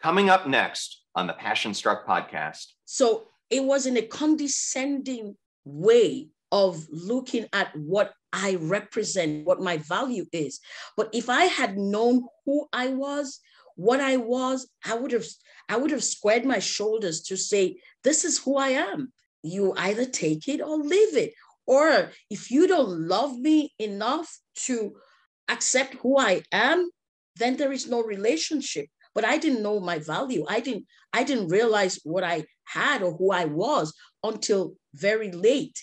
Coming up next on the Passion Struck podcast. So it was in a condescending way of looking at what I represent, what my value is. But if I had known who I was, what I was, I would have I would have squared my shoulders to say, this is who I am. You either take it or leave it. Or if you don't love me enough to accept who I am, then there is no relationship. But I didn't know my value. I didn't, I didn't realize what I had or who I was until very late.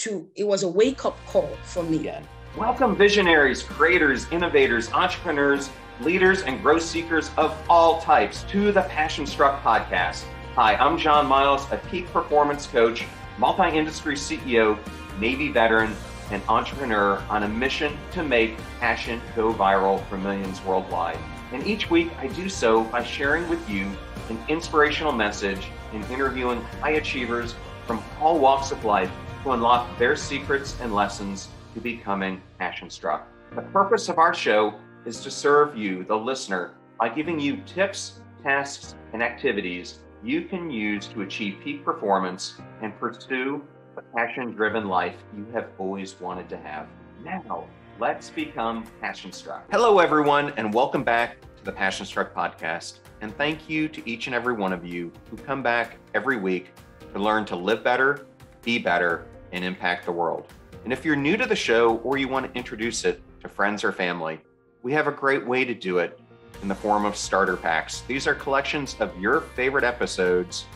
To it was a wake-up call for me. Yeah. Welcome, visionaries, creators, innovators, entrepreneurs, leaders, and growth seekers of all types to the Passion Struck podcast. Hi, I'm John Miles, a peak performance coach, multi industry CEO, Navy veteran, and entrepreneur on a mission to make passion go viral for millions worldwide. And each week I do so by sharing with you an inspirational message and interviewing high achievers from all walks of life to unlock their secrets and lessons to becoming passion struck. The purpose of our show is to serve you, the listener, by giving you tips, tasks, and activities you can use to achieve peak performance and pursue the passion driven life you have always wanted to have. Now, let's become passion struck. Hello, everyone, and welcome back to the Passion Struck podcast. And thank you to each and every one of you who come back every week to learn to live better, be better, and impact the world. And if you're new to the show or you want to introduce it to friends or family, we have a great way to do it in the form of starter packs. These are collections of your favorite episodes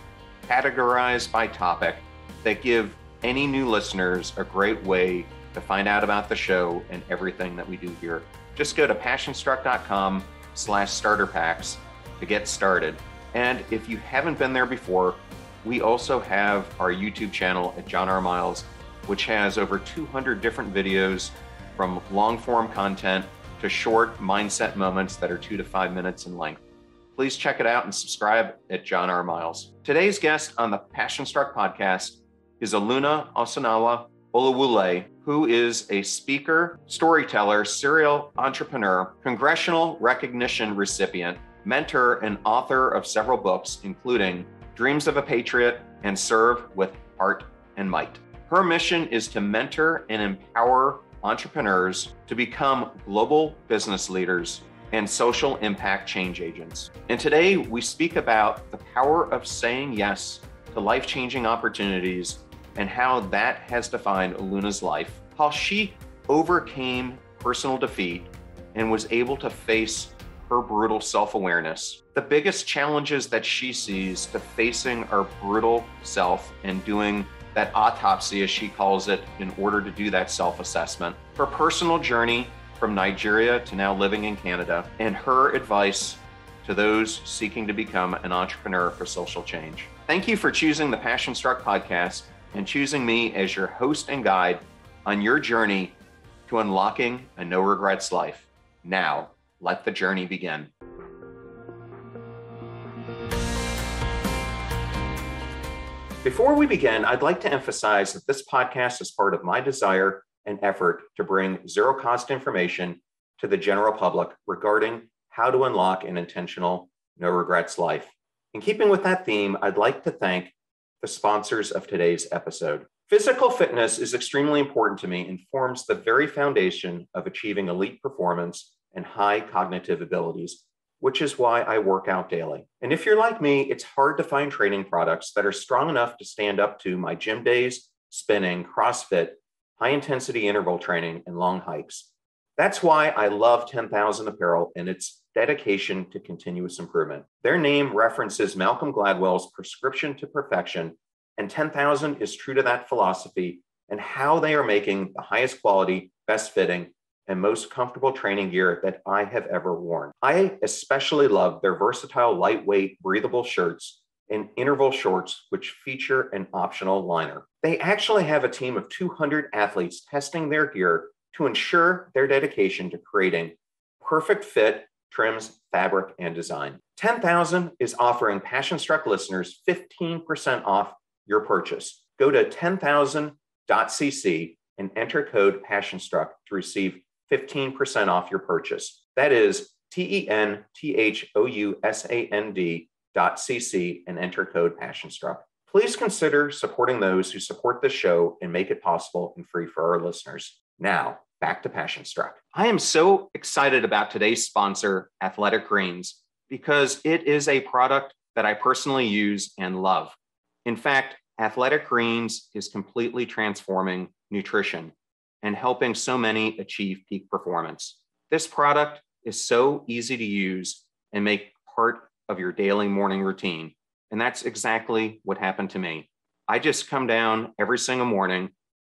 categorized by topic that give any new listeners a great way to find out about the show and everything that we do here. Just go to passionstruck.com slash starter packs to get started. And if you haven't been there before, we also have our YouTube channel at John R. Miles, which has over 200 different videos from long form content to short mindset moments that are two to five minutes in length. Please check it out and subscribe at John R. Miles. Today's guest on the Passion Struck podcast is Aluna Osinawa Oluwole, who is a speaker, storyteller, serial entrepreneur, congressional recognition recipient, mentor, and author of several books, including Dreams of a Patriot and Serve with Heart and Might. Her mission is to mentor and empower entrepreneurs to become global business leaders and social impact change agents. And today we speak about the power of saying yes to life changing opportunities and how that has defined Luna's life, how she overcame personal defeat and was able to face her brutal self awareness. The biggest challenges that she sees to facing our brutal self and doing that autopsy, as she calls it, in order to do that self assessment. Her personal journey from Nigeria to now living in Canada, and her advice to those seeking to become an entrepreneur for social change. Thank you for choosing the Passion Struck podcast and choosing me as your host and guide on your journey to unlocking a no regrets life. Now, let the journey begin. Before we begin, I'd like to emphasize that this podcast is part of my desire and effort to bring zero cost information to the general public regarding how to unlock an intentional, no regrets life. In keeping with that theme, I'd like to thank the sponsors of today's episode. Physical fitness is extremely important to me and forms the very foundation of achieving elite performance and high cognitive abilities which is why I work out daily. And if you're like me, it's hard to find training products that are strong enough to stand up to my gym days, spinning, CrossFit, high intensity interval training, and long hikes. That's why I love 10,000 Apparel and its dedication to continuous improvement. Their name references Malcolm Gladwell's prescription to perfection, and 10,000 is true to that philosophy and how they are making the highest quality, best fitting, and most comfortable training gear that I have ever worn. I especially love their versatile, lightweight, breathable shirts and interval shorts, which feature an optional liner. They actually have a team of 200 athletes testing their gear to ensure their dedication to creating perfect fit, trims, fabric, and design. 10,000 is offering Passion Struck listeners 15% off your purchase. Go to 10,000.cc and enter code PassionStruck to receive 15% off your purchase. That is T E N T H O U S A N D dot CC and enter code PassionStruck. Please consider supporting those who support this show and make it possible and free for our listeners. Now, back to Passion Struck. I am so excited about today's sponsor, Athletic Greens, because it is a product that I personally use and love. In fact, Athletic Greens is completely transforming nutrition and helping so many achieve peak performance. This product is so easy to use and make part of your daily morning routine. And that's exactly what happened to me. I just come down every single morning,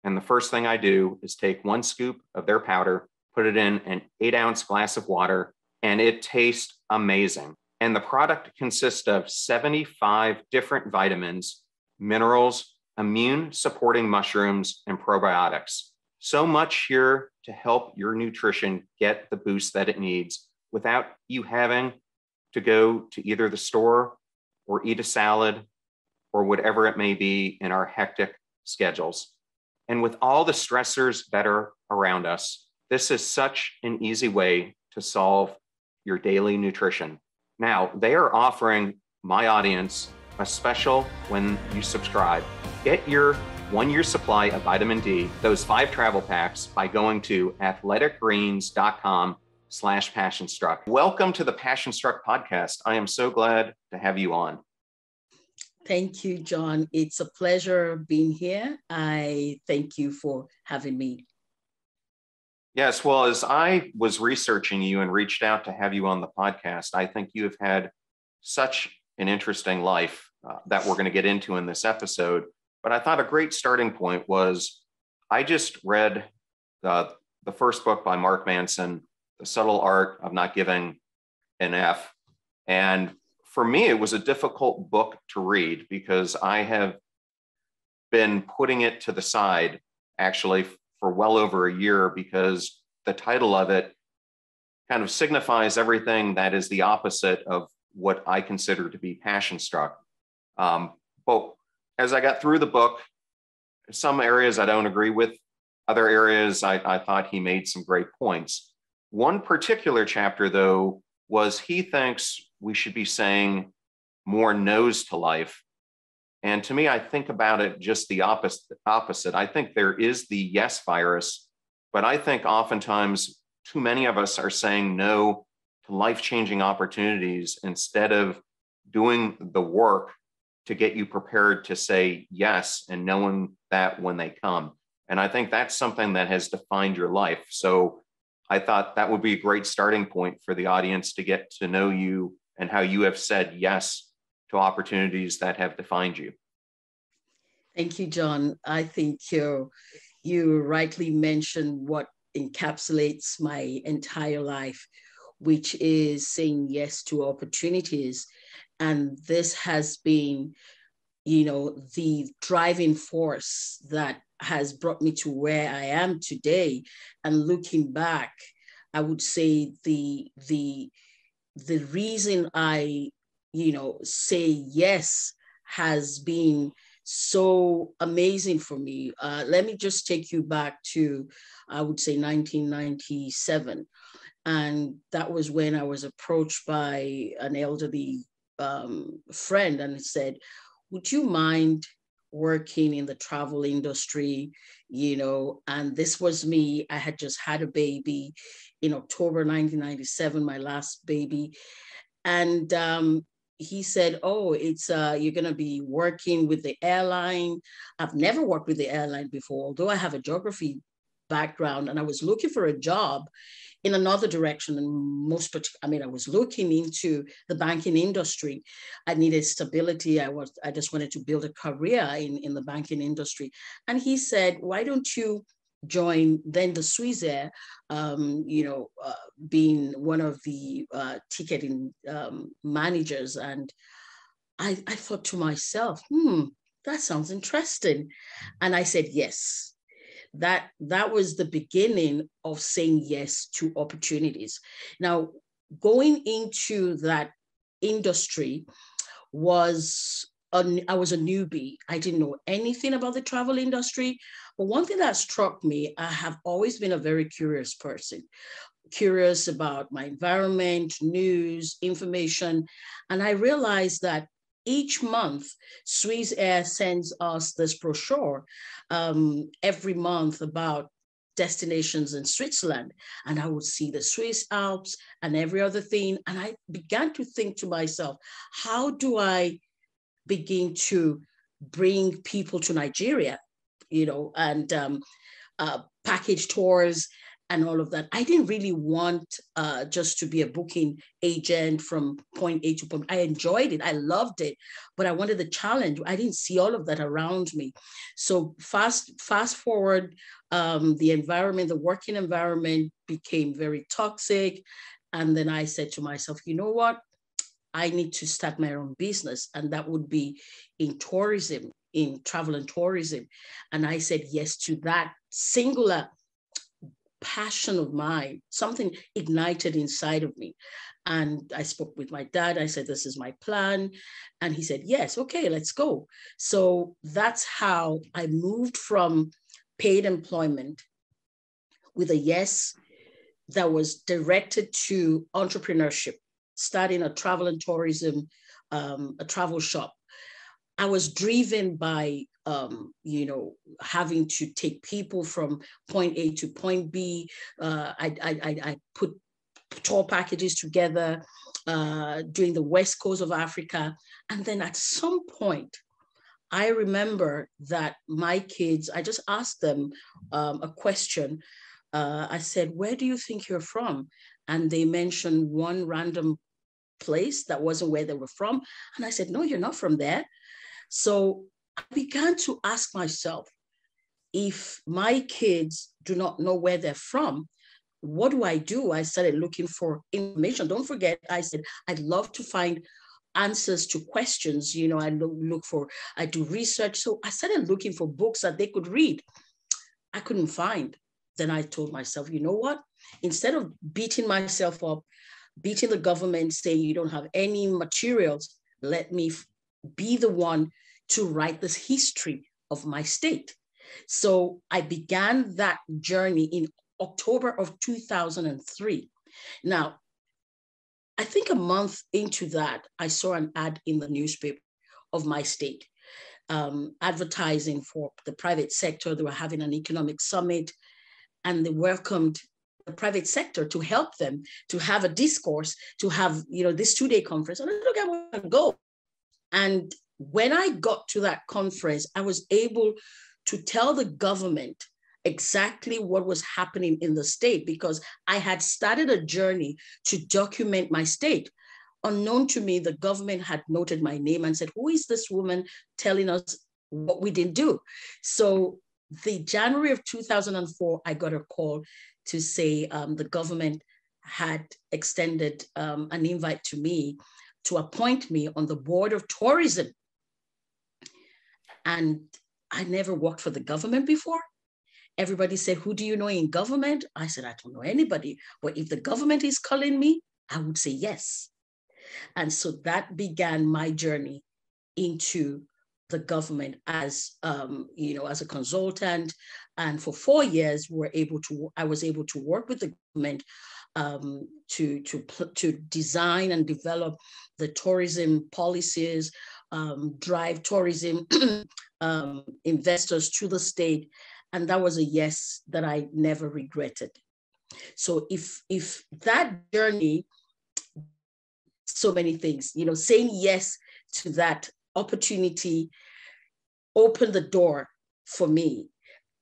and the first thing I do is take one scoop of their powder, put it in an eight ounce glass of water, and it tastes amazing. And the product consists of 75 different vitamins, minerals, immune supporting mushrooms, and probiotics. So much here to help your nutrition get the boost that it needs without you having to go to either the store or eat a salad or whatever it may be in our hectic schedules. And with all the stressors that are around us, this is such an easy way to solve your daily nutrition. Now, they are offering my audience a special when you subscribe. Get your one year supply of vitamin D, those five travel packs, by going to athleticgreens.com slash passionstruck. Welcome to the Passion Struck podcast. I am so glad to have you on. Thank you, John. It's a pleasure being here. I thank you for having me. Yes, well, as I was researching you and reached out to have you on the podcast, I think you have had such an interesting life uh, that we're going to get into in this episode. But I thought a great starting point was I just read the, the first book by Mark Manson, The Subtle Art of Not Giving an F. And for me, it was a difficult book to read because I have been putting it to the side actually for well over a year because the title of it kind of signifies everything that is the opposite of what I consider to be passion struck. Um, but as I got through the book, some areas I don't agree with, other areas I, I thought he made some great points. One particular chapter, though, was he thinks we should be saying more no's to life and to me, I think about it just the opposite. Opposite. I think there is the yes virus, but I think oftentimes too many of us are saying no to life-changing opportunities instead of doing the work to get you prepared to say yes and knowing that when they come. And I think that's something that has defined your life. So I thought that would be a great starting point for the audience to get to know you and how you have said yes to opportunities that have defined you. Thank you, John. I think you you rightly mentioned what encapsulates my entire life, which is saying yes to opportunities. And this has been, you know, the driving force that has brought me to where I am today. And looking back, I would say the the the reason I you know, say yes has been so amazing for me. Uh, let me just take you back to, I would say, 1997. And that was when I was approached by an elderly um, friend and said, Would you mind working in the travel industry? You know, and this was me. I had just had a baby in October 1997, my last baby. And um, he said, "Oh, it's uh, you're going to be working with the airline." I've never worked with the airline before, although I have a geography background, and I was looking for a job in another direction. And most, I mean, I was looking into the banking industry. I needed stability. I was, I just wanted to build a career in in the banking industry. And he said, "Why don't you?" Join then the Swissair, um, you know, uh, being one of the uh, ticketing um, managers. And I, I thought to myself, hmm, that sounds interesting. And I said, yes. That, that was the beginning of saying yes to opportunities. Now, going into that industry was I was a newbie. I didn't know anything about the travel industry. But one thing that struck me, I have always been a very curious person. curious about my environment, news, information. And I realized that each month, Swissair sends us this brochure um, every month about destinations in Switzerland. And I would see the Swiss Alps and every other thing. And I began to think to myself, how do I begin to bring people to Nigeria, you know, and um, uh, package tours and all of that. I didn't really want uh, just to be a booking agent from point A to point. I enjoyed it. I loved it, but I wanted the challenge. I didn't see all of that around me. So fast fast forward, um, the environment, the working environment became very toxic, and then I said to myself, you know what? I need to start my own business, and that would be in tourism, in travel and tourism. And I said yes to that singular passion of mine, something ignited inside of me. And I spoke with my dad. I said, This is my plan. And he said, Yes, okay, let's go. So that's how I moved from paid employment with a yes that was directed to entrepreneurship, starting a travel and tourism, um, a travel shop. I was driven by um, you know, having to take people from point A to point B. Uh, I, I, I put tour packages together uh, during the west coast of Africa. And then at some point, I remember that my kids, I just asked them um, a question. Uh, I said, Where do you think you're from? And they mentioned one random place that wasn't where they were from. And I said, No, you're not from there. So I began to ask myself if my kids do not know where they're from, what do I do? I started looking for information. Don't forget, I said, I'd love to find answers to questions. You know, I look for, I do research. So I started looking for books that they could read. I couldn't find. Then I told myself, you know what? Instead of beating myself up, beating the government, saying you don't have any materials, let me be the one to write this history of my state. So I began that journey in October of 2003. Now, I think a month into that, I saw an ad in the newspaper of my state um, advertising for the private sector. They were having an economic summit and they welcomed the private sector to help them to have a discourse, to have, you know, this two-day conference. And I look, I want to go. And when I got to that conference, I was able to tell the government exactly what was happening in the state because I had started a journey to document my state. Unknown to me, the government had noted my name and said, Who is this woman telling us what we didn't do? So, the January of 2004, I got a call to say um, the government had extended um, an invite to me to appoint me on the board of tourism and I never worked for the government before. Everybody said, Who do you know in government? I said, I don't know anybody. But if the government is calling me, I would say yes. And so that began my journey into the government as um, you know as a consultant and for four years we were able to i was able to work with the government um, to to to design and develop the tourism policies um, drive tourism um, investors to the state. And that was a yes that I never regretted. So if if that journey, so many things, you know, saying yes to that opportunity opened the door for me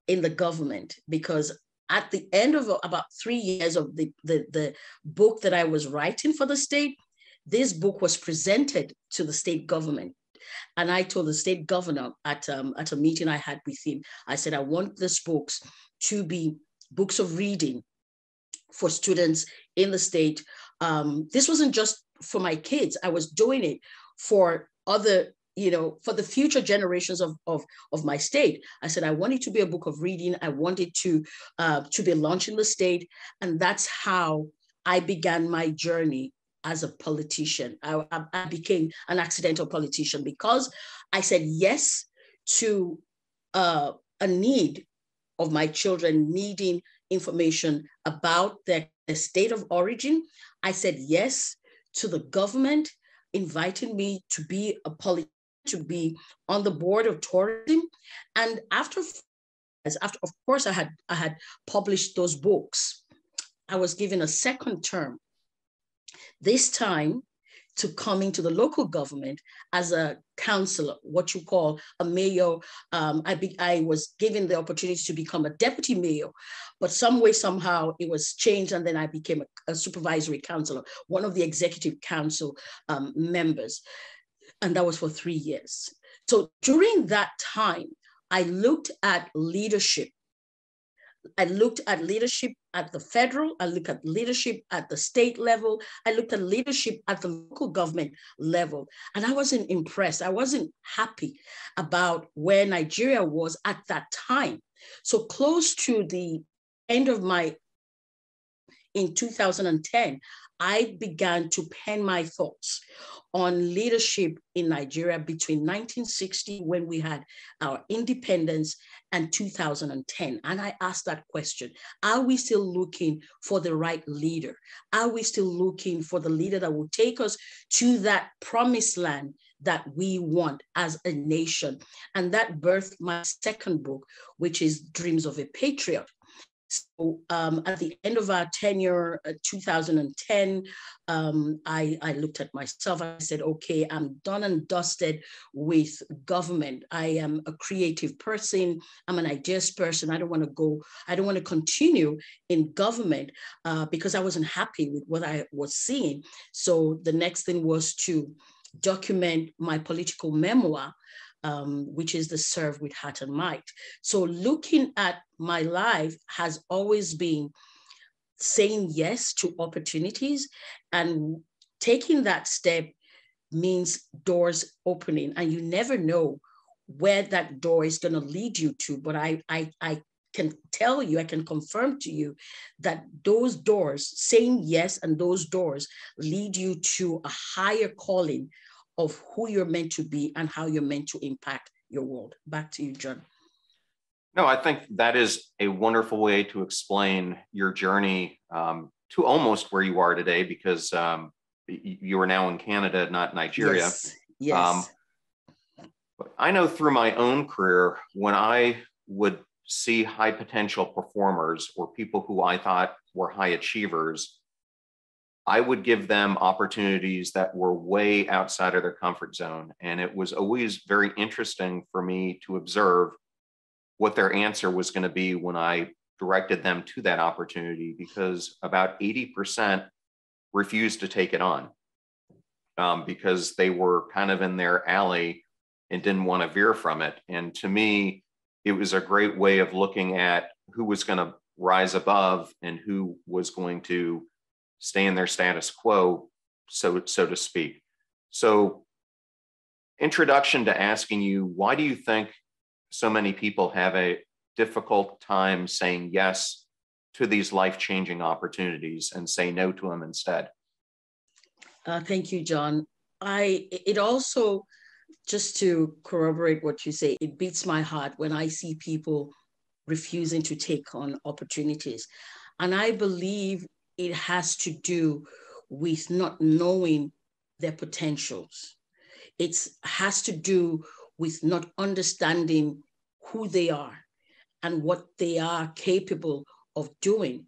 in the government because at the end of about three years of the, the, the book that I was writing for the state, this book was presented to the state government. And I told the state governor at, um, at a meeting I had with him, I said, I want these books to be books of reading for students in the state. Um, this wasn't just for my kids, I was doing it for other you know, for the future generations of, of, of my state. I said, I want it to be a book of reading. I want it to, uh, to be launched in the state. And that's how I began my journey as a politician. I, I, became an accidental politician because I said yes to uh, a need of my children needing information about their the state of origin. I said yes to the government inviting me to be a politician, to be on the board of tourism. And after, after of course, I had I had published those books. I was given a second term. This time, to coming to the local government as a councillor, what you call a mayor. Um, I, be, I was given the opportunity to become a deputy mayor, but some way, somehow it was changed and then I became a, a supervisory councillor, one of the executive council um, members. And that was for three years. So during that time, I looked at leadership I looked at leadership at the federal, I looked at leadership at the state level, I looked at leadership at the local government level, and I wasn't impressed. I wasn't happy about where Nigeria was at that time. So close to the end of my in 2010, I began to pen my thoughts on leadership in Nigeria between 1960, when we had our independence, and 2010. And I asked that question Are we still looking for the right leader? Are we still looking for the leader that will take us to that promised land that we want as a nation? And that birthed my second book, which is Dreams of a Patriot. So um, at the end of our tenure, uh, 2010, um, I, I looked at myself. I said, okay, I'm done and dusted with government. I am a creative person. I'm an ideas person. I don't want to go, I don't want to continue in government uh, because I wasn't happy with what I was seeing. So the next thing was to document my political memoir um, which is the serve with heart and might. So looking at my life has always been saying yes to opportunities and taking that step means doors opening and you never know where that door is going to lead you to but I, I i can tell you i can confirm to you that those doors saying yes and those doors lead you to a higher calling of who you're meant to be and how you're meant to impact your world. Back to you, John. No, I think that is a wonderful way to explain your journey um, to almost where you are today because um, you are now in Canada, not Nigeria. Yes. yes. Um, I know through my own career, when I would see high potential performers or people who I thought were high achievers, I would give them opportunities that were way outside of their comfort zone. And it was always very interesting for me to observe what their answer was going to be when I directed them to that opportunity because about 80% refused to take it on um, because they were kind of in their alley and didn't want to veer from it. And to me, it was a great way of looking at who was going to rise above and who was going to stay in their status quo, so, so to speak. So, introduction to asking you, why do you think so many people have a difficult time saying yes to these life changing opportunities and say no to them instead? Uh, thank you, John. I it also just to corroborate what you say, it beats my heart when I see people refusing to take on opportunities. And I believe it has to do with not knowing their potentials. It has to do with not understanding who they are and what they are capable of doing.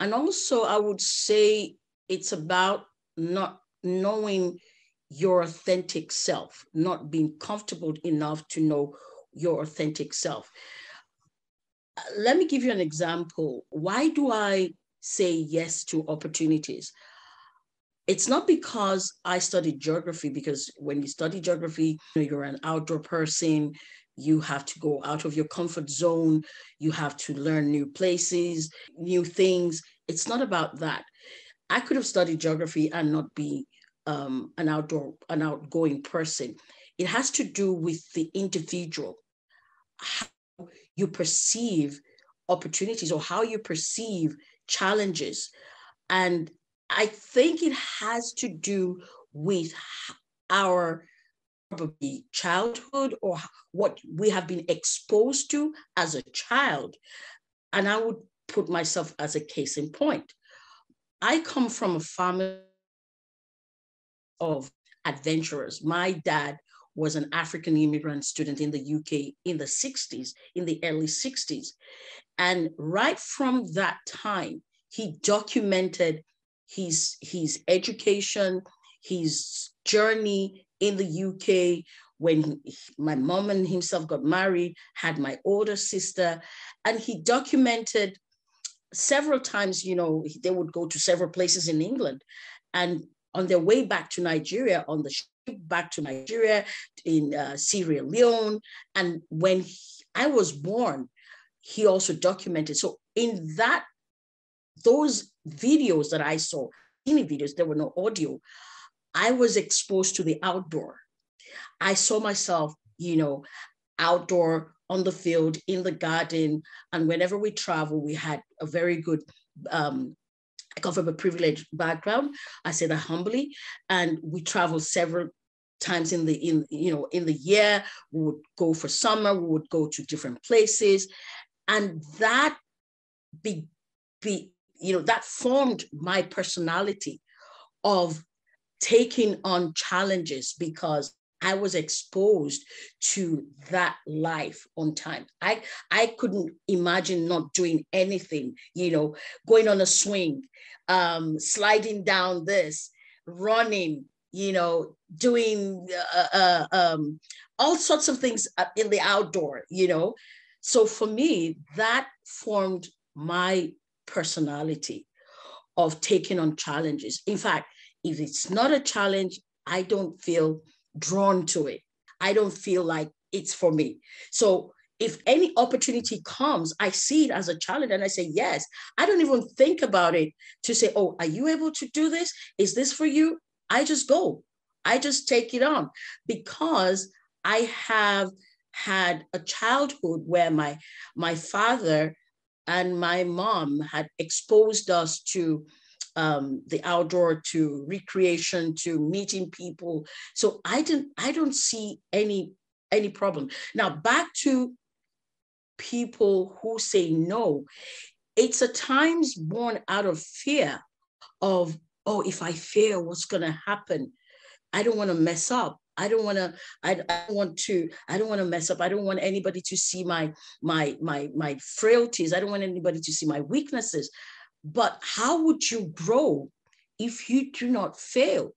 And also, I would say it's about not knowing your authentic self, not being comfortable enough to know your authentic self. Uh, let me give you an example. Why do I say yes to opportunities. It's not because I studied geography, because when you study geography, you're an outdoor person, you have to go out of your comfort zone, you have to learn new places, new things. It's not about that. I could have studied geography and not be um, an outdoor, an outgoing person. It has to do with the individual, how you perceive opportunities or how you perceive challenges. And I think it has to do with our probably childhood or what we have been exposed to as a child. And I would put myself as a case in point. I come from a family of adventurers. My dad was an African immigrant student in the UK in the 60s, in the early 60s. And right from that time, he documented his, his education, his journey in the UK when he, my mom and himself got married, had my older sister, and he documented several times, you know, they would go to several places in England. And on their way back to Nigeria, on the back to Nigeria, in uh, Sierra Leone. And when he, I was born, he also documented. So in that, those videos that I saw, any videos, there were no audio. I was exposed to the outdoor. I saw myself, you know, outdoor on the field, in the garden. And whenever we travel, we had a very good um, I come from a privileged background. I say that humbly, and we traveled several times in the in you know in the year we would go for summer we would go to different places and that be be you know that formed my personality of taking on challenges because I was exposed to that life on time. I I couldn't imagine not doing anything, you know, going on a swing, um, sliding down this, running, you know, doing uh, uh, um, all sorts of things in the outdoor, you know. So for me, that formed my personality of taking on challenges. In fact, if it's not a challenge, I don't feel drawn to it. I don't feel like it's for me. So if any opportunity comes, I see it as a challenge and I say, yes. I don't even think about it to say, oh, are you able to do this? Is this for you? I just go. I just take it on because I have had a childhood where my my father and my mom had exposed us to um, the outdoor to recreation to meeting people. So i didn't i don't see any any problem. Now back to people who say no. It's a times born out of fear of oh, if I fail, what's going to happen? I don't want to mess up. I don't want to. I, don't want to. I don't want to mess up. I don't want anybody to see my my my my frailties. I don't want anybody to see my weaknesses. But how would you grow if you do not fail?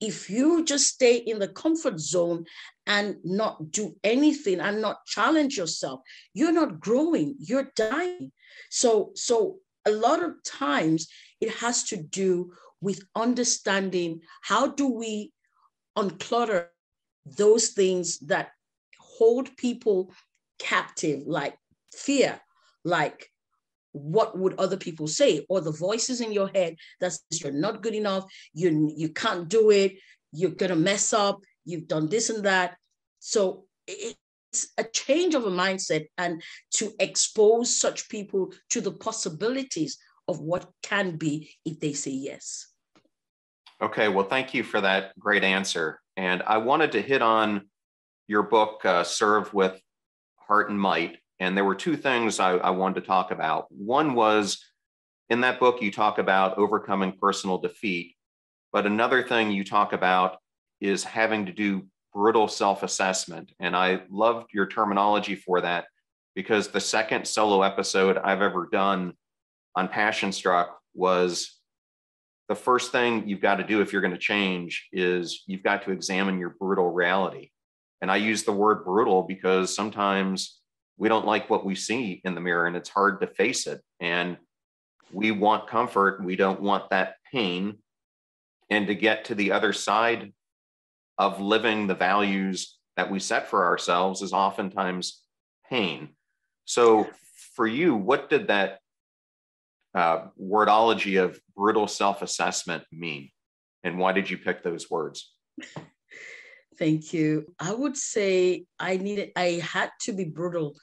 If you just stay in the comfort zone and not do anything and not challenge yourself, you're not growing. You're dying. So so a lot of times it has to do with understanding how do we unclutter those things that hold people captive, like fear, like what would other people say, or the voices in your head that says you're not good enough, you, you can't do it, you're gonna mess up, you've done this and that. So it's a change of a mindset and to expose such people to the possibilities of what can be if they say yes. Okay, well, thank you for that great answer. And I wanted to hit on your book, uh, Serve with Heart and Might. And there were two things I, I wanted to talk about. One was in that book, you talk about overcoming personal defeat. But another thing you talk about is having to do brutal self assessment. And I loved your terminology for that because the second solo episode I've ever done on Passion Struck was the first thing you've got to do if you're going to change is you've got to examine your brutal reality. And I use the word brutal because sometimes we don't like what we see in the mirror and it's hard to face it. And we want comfort, we don't want that pain. And to get to the other side of living the values that we set for ourselves is oftentimes pain. So, for you, what did that uh, wordology of brutal self assessment mean? And why did you pick those words? Thank you. I would say I needed, I had to be brutal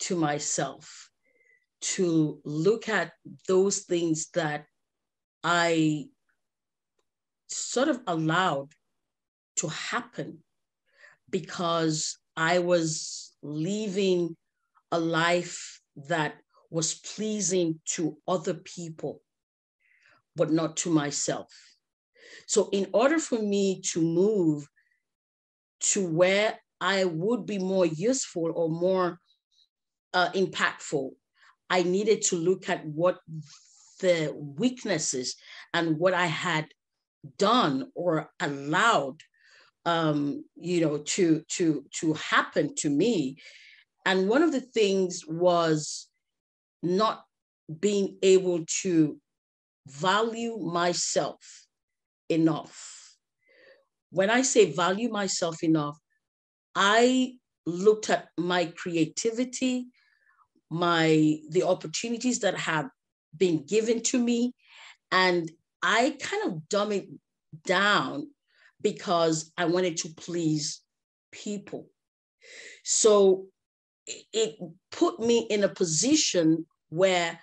to myself to look at those things that I sort of allowed to happen because I was living a life that was pleasing to other people. but not to myself. So, in order for me to move to where I would be more useful or more uh, impactful, I needed to look at what the weaknesses and what I had done or allowed um, you know to to to happen to me and one of the things was not being able to value myself enough. When i say value myself enough i looked at my creativity my the opportunities that have been given to me and i kind of dumb it down because i wanted to please people. So it put me in a position where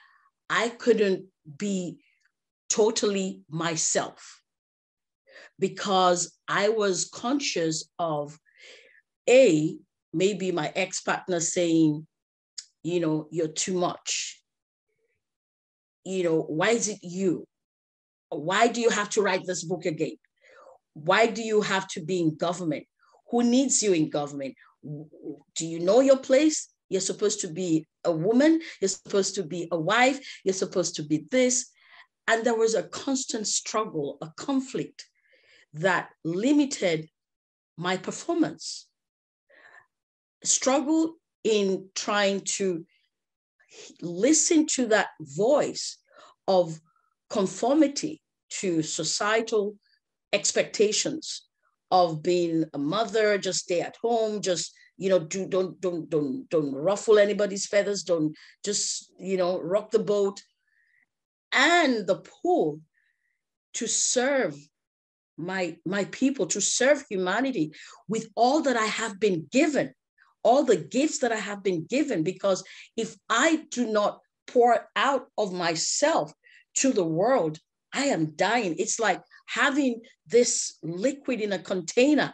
i couldn't be totally myself because i was conscious of a maybe my ex-partner saying you know, you're too much. You know, why is it you? Why do you have to write this book again? Why do you have to be in government? Who needs you in government? Do you know your place? You're supposed to be a woman, you're supposed to be a wife, you're supposed to be this. And there was a constant struggle, a conflict that limited my performance. Struggle in trying to listen to that voice of conformity to societal expectations of being a mother just stay at home just you know do don't don't don't don't ruffle anybody's feathers don't just you know rock the boat and the pull to serve my my people to serve humanity with all that i have been given all the gifts that I have been given. Because if I do not pour out of myself to the world, I am dying. It's like having this liquid in a container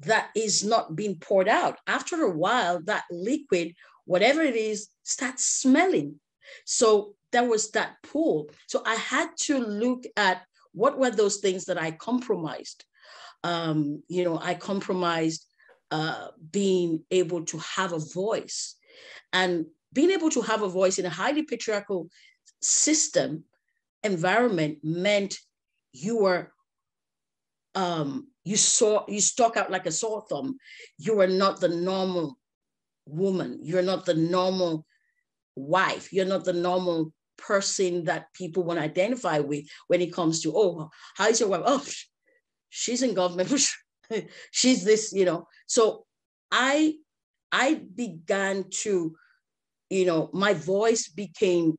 that is not being poured out. After a while, that liquid, whatever it is, starts smelling. So there was that pool. So I had to look at what were those things that I compromised. Um, you know, I compromised uh, being able to have a voice. And being able to have a voice in a highly patriarchal system environment meant you were um, you saw you stuck out like a sore thumb. You were not the normal woman. You're not the normal wife. You're not the normal person that people want to identify with when it comes to oh how's your wife oh she's in government she's this, you know. So I I began to, you know, my voice became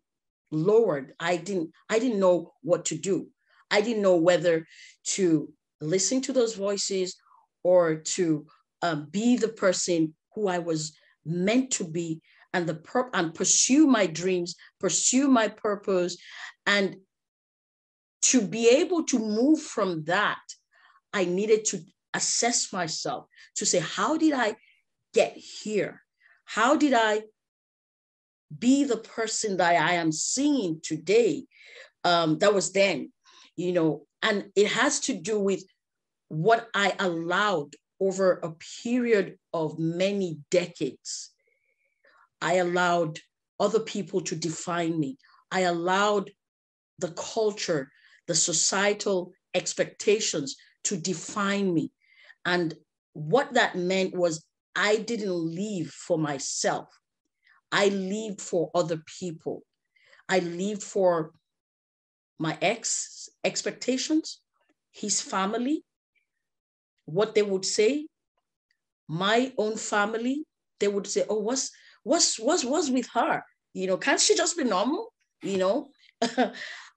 lowered. I didn't I didn't know what to do. I didn't know whether to listen to those voices or to um, be the person who I was meant to be and the per- and pursue my dreams, pursue my purpose, and to be able to move from that, I needed to assess myself to say, how did I get here? How did I be the person that I am seeing today? Um, that was then, you know, and it has to do with what I allowed over a period of many decades. I allowed other people to define me. I allowed the culture, the societal expectations to define me. And what that meant was I didn't live for myself. I lived for other people. I lived for my ex expectations, his family, what they would say, my own family. They would say, "Oh, what's what's what's what's with her? You know, can't she just be normal? You know."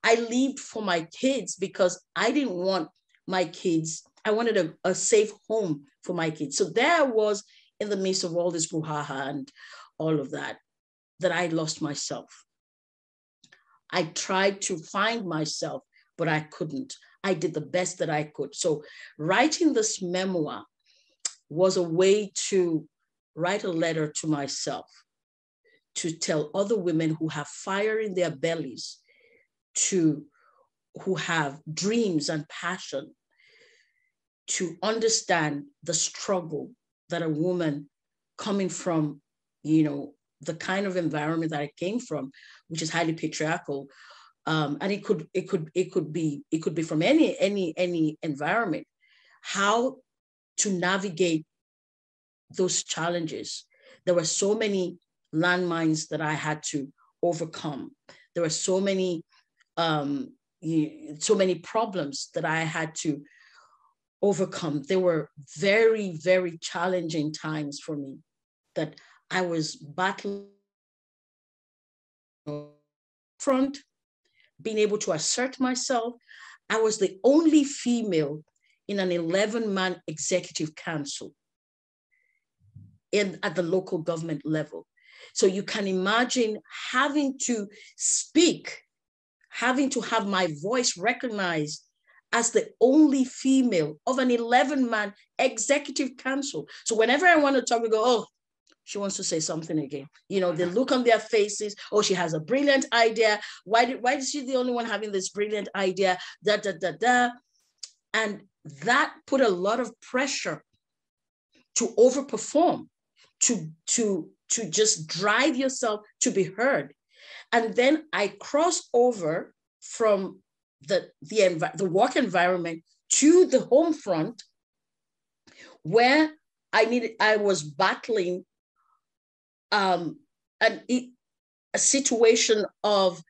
I lived for my kids because I didn't want my kids I wanted a, a safe home for my kids. So there I was in the midst of all this brouhaha and all of that, that I lost myself. I tried to find myself, but I couldn't. I did the best that I could. So writing this memoir was a way to write a letter to myself, to tell other women who have fire in their bellies to who have dreams and passion to understand the struggle that a woman coming from, you know, the kind of environment that I came from, which is highly patriarchal, um, and it could it could it could be it could be from any any any environment, how to navigate those challenges. There were so many landmines that I had to overcome. There were so many um, so many problems that I had to overcome. They were very, very challenging times for me that I was battling front, being able to assert myself. I was the only female in an 11 man executive council in, at the local government level. So you can imagine having to speak, having to have my voice recognized as the only female of an 11 man executive council. So whenever I want to talk, we go, oh, she wants to say something again. You know, the mm-hmm. look on their faces, oh, she has a brilliant idea. Why did why is she the only one having this brilliant idea? Da da da da. And that put a lot of pressure to overperform, to, to, to just drive yourself to be heard. And then I cross over from the, the, the work environment to the home front where I needed, I was battling um, an, a situation of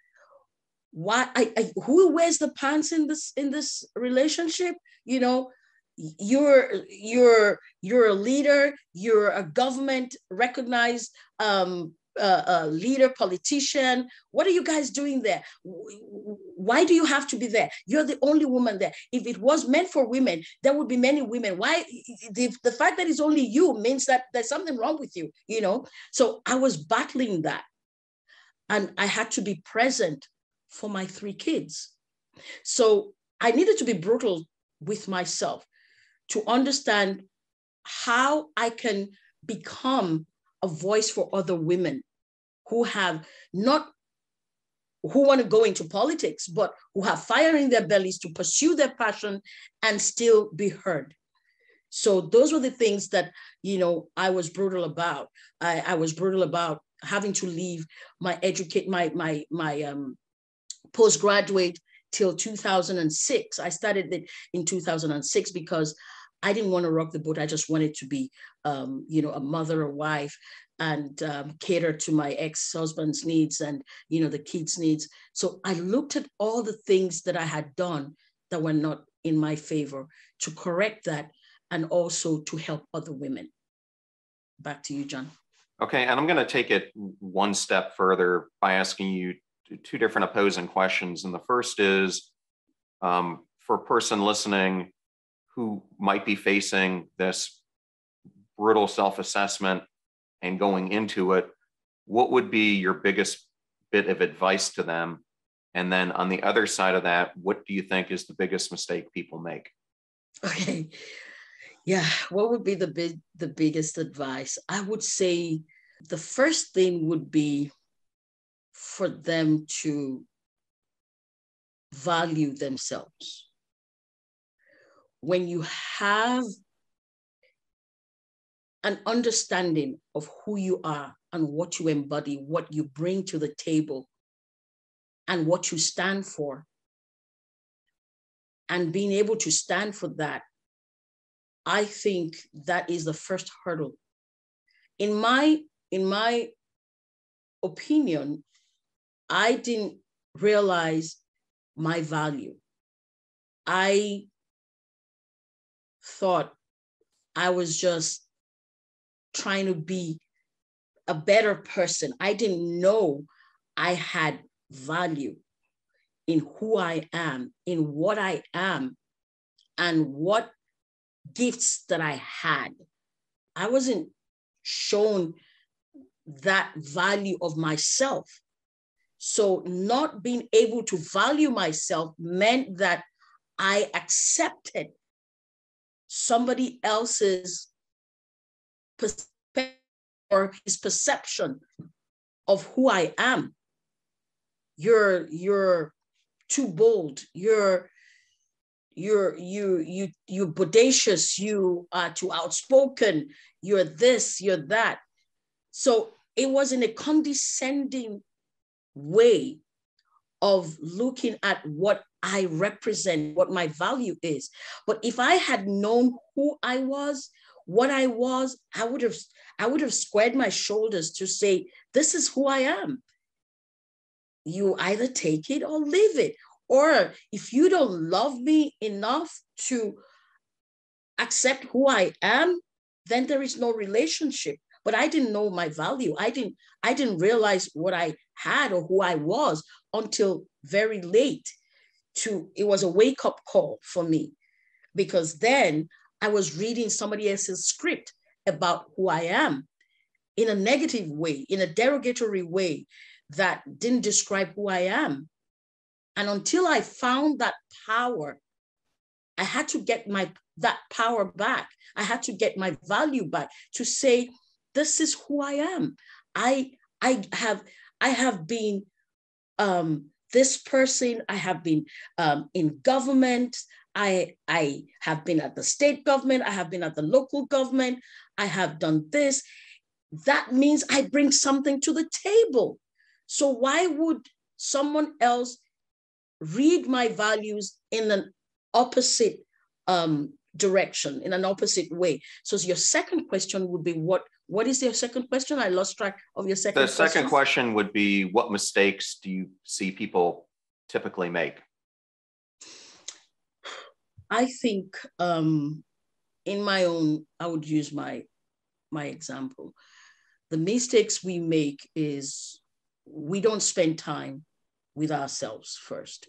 why I, I, who wears the pants in this in this relationship? You know you're you're you're a leader you're a government recognized um, uh, leader, politician. What are you guys doing there? Why do you have to be there? You're the only woman there. If it was meant for women, there would be many women. Why? The, the fact that it's only you means that there's something wrong with you, you know? So I was battling that. And I had to be present for my three kids. So I needed to be brutal with myself to understand how I can become a voice for other women who have not who want to go into politics, but who have fire in their bellies to pursue their passion and still be heard. So those were the things that you know I was brutal about. I, I was brutal about having to leave my educate my my my um, postgraduate till 2006. I started it in 2006 because I didn't want to rock the boat. I just wanted to be, um, you know, a mother, a wife, and um, cater to my ex-husband's needs and you know the kids' needs. So I looked at all the things that I had done that were not in my favor to correct that, and also to help other women. Back to you, John. Okay, and I'm going to take it one step further by asking you two different opposing questions. And the first is um, for a person listening who might be facing this brutal self assessment and going into it, what would be your biggest bit of advice to them? And then on the other side of that, what do you think is the biggest mistake people make? Okay. Yeah, what would be the big the biggest advice? I would say the first thing would be for them to value themselves. When you have an understanding of who you are and what you embody, what you bring to the table, and what you stand for, and being able to stand for that, I think that is the first hurdle. In my in my opinion, I didn't realize my value. I thought I was just trying to be a better person. I didn't know I had value in who I am, in what I am, and what gifts that I had. I wasn't shown that value of myself so, not being able to value myself meant that I accepted somebody else's or his perception of who I am. You're you're too bold. You're you're you you you bodacious. You are too outspoken. You're this. You're that. So it was in a condescending way of looking at what I represent, what my value is. But if I had known who I was, what I was, I would have I would have squared my shoulders to say, this is who I am. You either take it or leave it. Or if you don't love me enough to accept who I am, then there is no relationship. But I didn't know my value. I didn't, I didn't realize what I had or who I was until very late. To it was a wake-up call for me because then I was reading somebody else's script about who I am in a negative way, in a derogatory way that didn't describe who I am. And until I found that power, I had to get my that power back. I had to get my value back to say, this is who I am. I I have I have been um, this person. I have been um, in government. I I have been at the state government. I have been at the local government. I have done this. That means I bring something to the table. So why would someone else read my values in an opposite um, direction, in an opposite way? So your second question would be what what is your second question? I lost track of your second The second question would be what mistakes do you see people typically make? I think um, in my own, I would use my my example. The mistakes we make is we don't spend time with ourselves first.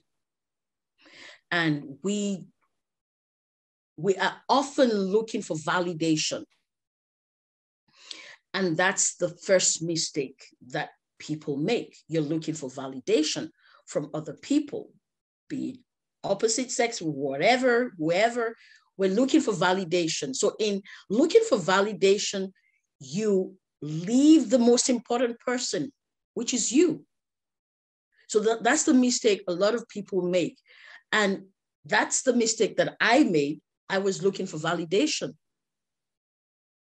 And we we are often looking for validation. And that's the first mistake that people make. You're looking for validation from other people, be it opposite sex, whatever, whoever. We're looking for validation. So, in looking for validation, you leave the most important person which is you. So that, that's the mistake a lot of people make. And that's the mistake that I made. I was looking for validation.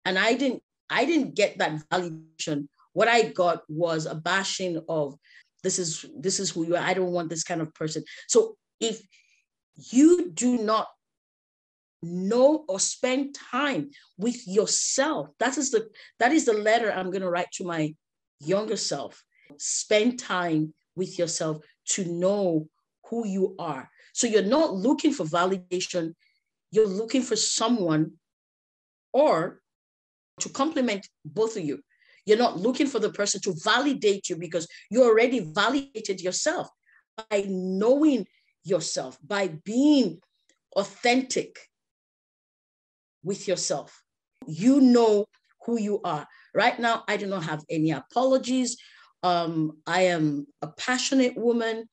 And I didn't, I didn't get that validation. What I got was a bashing of this is this is who you are. I don't want this kind of person. So if you do not know or spend time with yourself, that is the that is the letter I'm going to write to my younger self spend time with yourself to know who you are. So you're not looking for validation, you're looking for someone or to complement both of you. You're not looking for the person to validate you because you already validated yourself by knowing yourself, by being authentic with yourself. You know who you are. Right now, I do not have any apologies. Um, I am a passionate woman.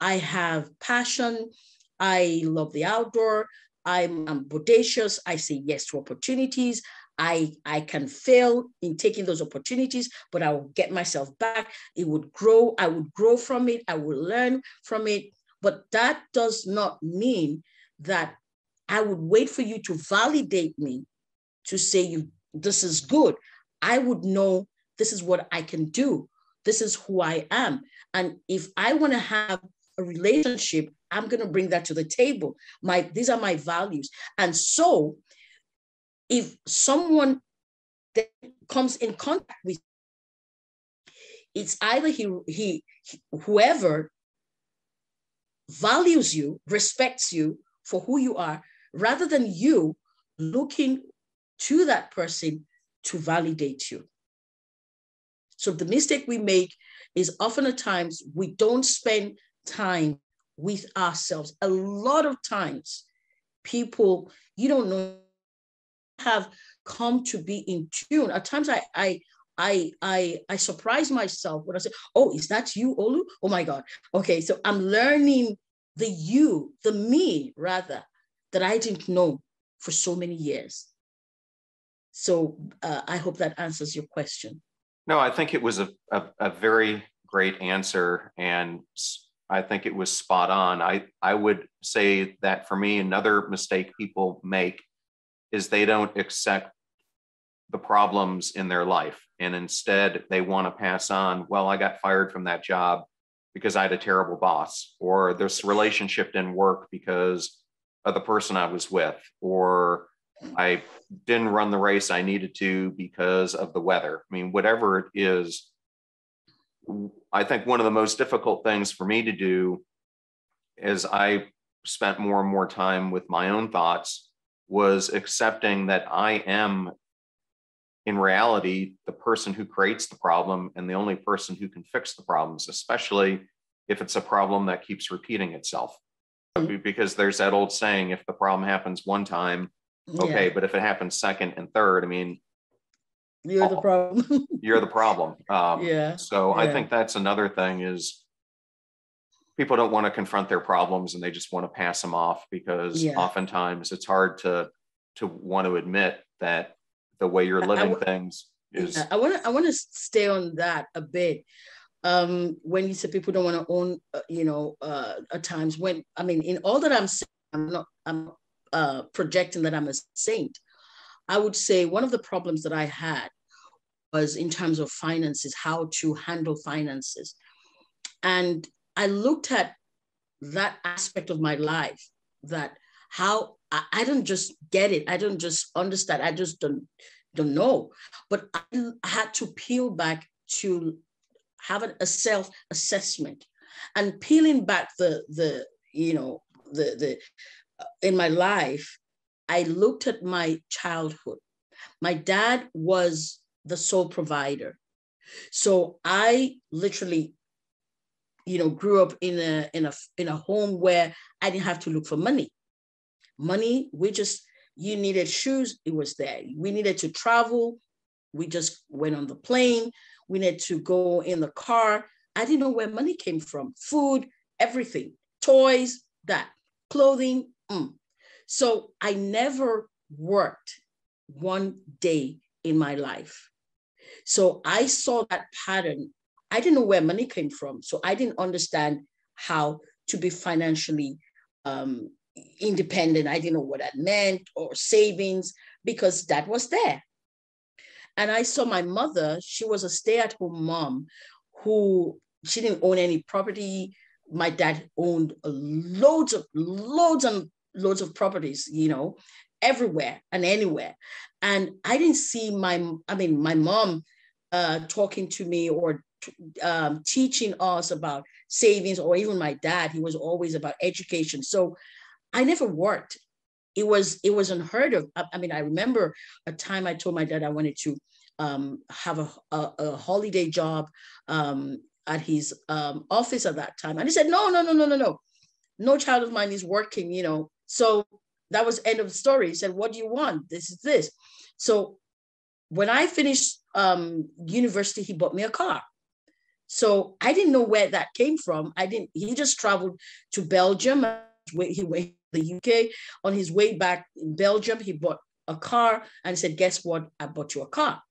I have passion. I love the outdoor. I'm, I'm bodacious. I say yes to opportunities. I, I can fail in taking those opportunities, but I will get myself back. It would grow. I would grow from it. I will learn from it. But that does not mean that I would wait for you to validate me to say you this is good. I would know this is what I can do. This is who I am. And if I want to have a relationship, I'm going to bring that to the table. My these are my values. And so if someone that comes in contact with it's either he, he whoever values you, respects you for who you are, rather than you looking to that person to validate you. So the mistake we make is often at times we don't spend time with ourselves. A lot of times, people you don't know have come to be in tune. At times, I I I I I surprise myself when I say, "Oh, is that you, Olu?" Oh my God. Okay, so I'm learning the you, the me, rather that I didn't know for so many years. So uh, I hope that answers your question. No, I think it was a, a, a very great answer and I think it was spot on. I, I would say that for me, another mistake people make is they don't accept the problems in their life. And instead, they want to pass on, well, I got fired from that job because I had a terrible boss, or this relationship didn't work because of the person I was with, or I didn't run the race I needed to because of the weather. I mean, whatever it is, I think one of the most difficult things for me to do as I spent more and more time with my own thoughts was accepting that I am in reality the person who creates the problem and the only person who can fix the problems, especially if it's a problem that keeps repeating itself. Mm-hmm. Because there's that old saying if the problem happens one time, okay, yeah. but if it happens second and third, I mean, you're the problem. you're the problem. Um, yeah. So yeah. I think that's another thing is people don't want to confront their problems and they just want to pass them off because yeah. oftentimes it's hard to to want to admit that the way you're living w- things is. I want to I want to stay on that a bit. Um, when you say people don't want to own, uh, you know, uh, at times when I mean, in all that I'm saying, I'm not I'm uh, projecting that I'm a saint. I would say one of the problems that I had was in terms of finances, how to handle finances. And I looked at that aspect of my life that how I, I don't just get it. I don't just understand. I just don't don't know. But I had to peel back to have a self assessment and peeling back the the you know the the uh, in my life i looked at my childhood my dad was the sole provider. So I literally, you know, grew up in a in a in a home where I didn't have to look for money. Money, we just you needed shoes, it was there. We needed to travel, we just went on the plane. We needed to go in the car. I didn't know where money came from. Food, everything, toys, that clothing. Mm. So I never worked one day in my life. So I saw that pattern. I didn't know where money came from. So I didn't understand how to be financially um, independent. I didn't know what that meant or savings because that was there. And I saw my mother, she was a stay at home mom who she didn't own any property. My dad owned loads of loads and loads of properties, you know, everywhere and anywhere. And I didn't see my, I mean, my mom uh, talking to me or um, teaching us about savings, or even my dad, he was always about education. So I never worked. It was it was unheard of. I, I mean, I remember a time I told my dad I wanted to um, have a, a, a, holiday job um, at his um, office at that time, and he said, "No, no, no, no, no, no, no child of mine is working." You know, so that was end of the story. He said, "What do you want? This is this." So when I finished um, university, he bought me a car. So I didn't know where that came from. I didn't. He just traveled to Belgium. He went the UK. On his way back in Belgium, he bought a car and said, "Guess what? I bought you a car."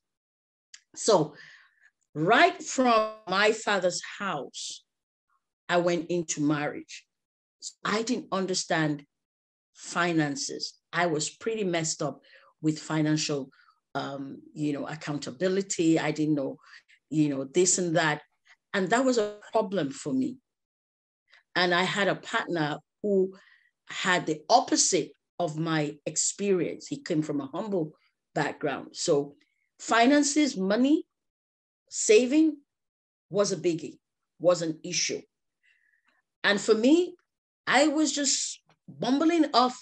So, right from my father's house, I went into marriage. I didn't understand finances. I was pretty messed up with financial um, you know, accountability. I didn't know, you know, this and that. And that was a problem for me. And I had a partner who had the opposite of my experience. He came from a humble background. So finances, money, saving was a biggie, was an issue. And for me, I was just bumbling off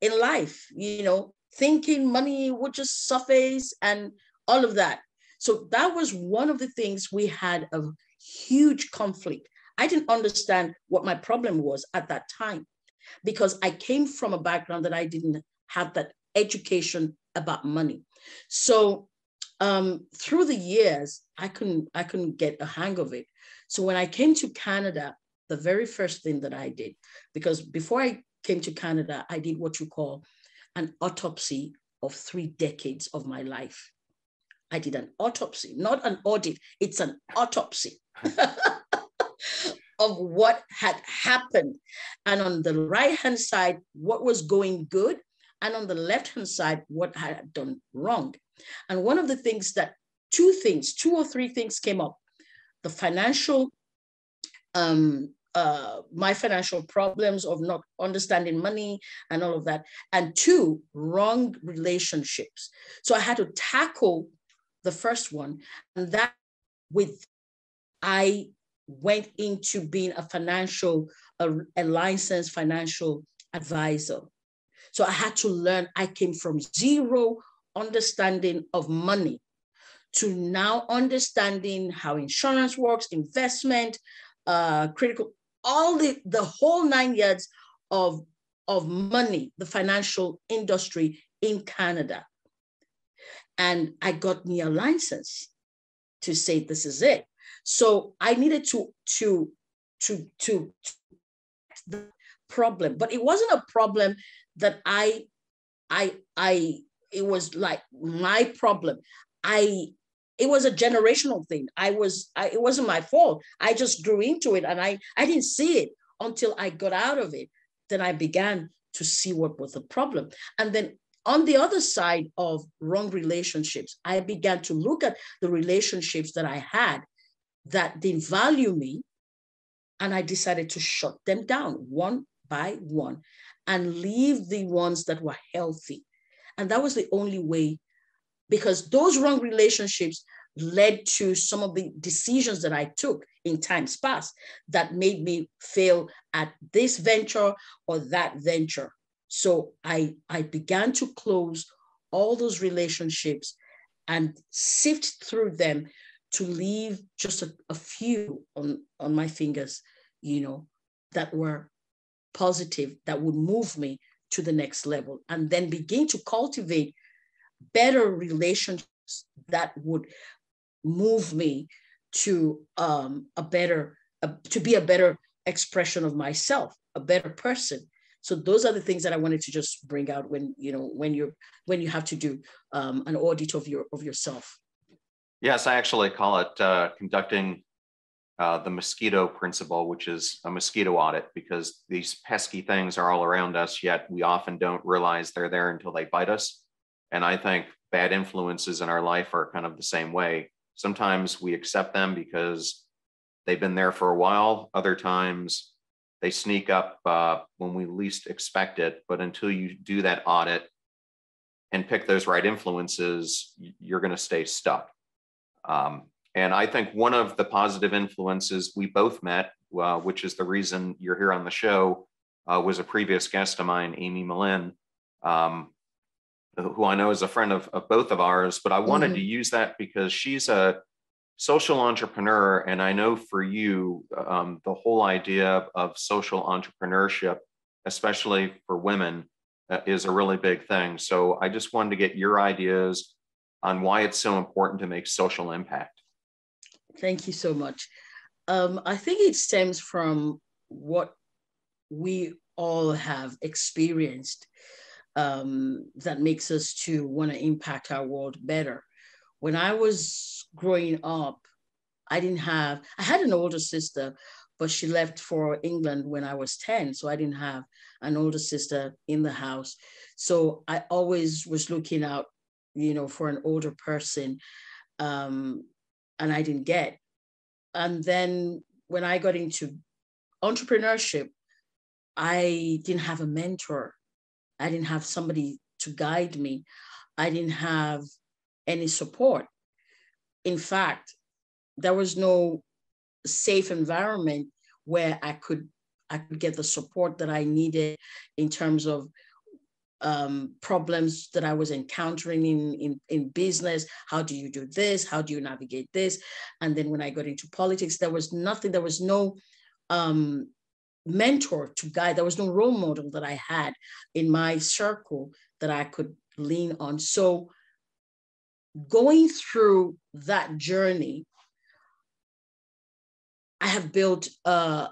in life, you know, thinking money would just surface and all of that. So that was one of the things we had a huge conflict. I didn't understand what my problem was at that time because I came from a background that I didn't have that education about money. So um, through the years, I couldn't I couldn't get a hang of it. So when I came to Canada, the very first thing that I did, because before I came to Canada, I did what you call an autopsy of three decades of my life. I did an autopsy, not an audit, it's an autopsy. of what had happened. And on the right hand side, what was going good. And on the left hand side, what had done wrong. And one of the things that two things, two or three things came up the financial, um, uh, my financial problems of not understanding money and all of that. And two, wrong relationships. So I had to tackle the first one. And that with, I went into being a financial, a, a licensed financial advisor. So I had to learn, I came from zero understanding of money to now understanding how insurance works, investment, uh, critical, all the, the whole nine yards of, of money, the financial industry in Canada. And I got me a license to say this is it. So I needed to to to to, the problem, but it wasn't a problem that I I I it was like my problem. I it was a generational thing. I was I, it wasn't my fault. I just grew into it and I I didn't see it until I got out of it. Then I began to see what was the problem. And then on the other side of wrong relationships, I began to look at the relationships that I had that didn't value me. And I decided to shut them down one by one and leave the ones that were healthy. And that was the only way, because those wrong relationships led to some of the decisions that I took in times past that made me fail at this venture or that venture. So I, I began to close all those relationships and sift through them to leave just a, a few on, on my fingers, you know, that were positive, that would move me to the next level, and then begin to cultivate better relationships that would move me to um, a better, a, to be a better expression of myself, a better person. So those are the things that I wanted to just bring out when you know when you're when you have to do um, an audit of your of yourself. Yes, I actually call it uh, conducting uh, the mosquito principle, which is a mosquito audit, because these pesky things are all around us, yet we often don't realize they're there until they bite us. And I think bad influences in our life are kind of the same way. Sometimes we accept them because they've been there for a while. Other times they sneak up uh, when we least expect it. But until you do that audit and pick those right influences, you're going to stay stuck. Um, and I think one of the positive influences we both met, uh, which is the reason you're here on the show, uh, was a previous guest of mine, Amy Malin, um, who I know is a friend of, of both of ours. But I wanted mm-hmm. to use that because she's a social entrepreneur. And I know for you, um, the whole idea of social entrepreneurship, especially for women, uh, is a really big thing. So I just wanted to get your ideas on why it's so important to make social impact. Thank you so much. Um, I think it stems from what we all have experienced um, that makes us to want to impact our world better. When I was growing up, I didn't have, I had an older sister, but she left for England when I was 10. So I didn't have an older sister in the house. So I always was looking out you know, for an older person. Um, and I didn't get. And then when I got into entrepreneurship, I didn't have a mentor. I didn't have somebody to guide me. I didn't have any support. In fact, there was no safe environment where I could I could get the support that I needed in terms of um, problems that I was encountering in, in, in business. How do you do this? How do you navigate this? And then when I got into politics, there was nothing, there was no um, mentor to guide. There was no role model that I had in my circle that I could lean on. So going through that journey, I have built uh,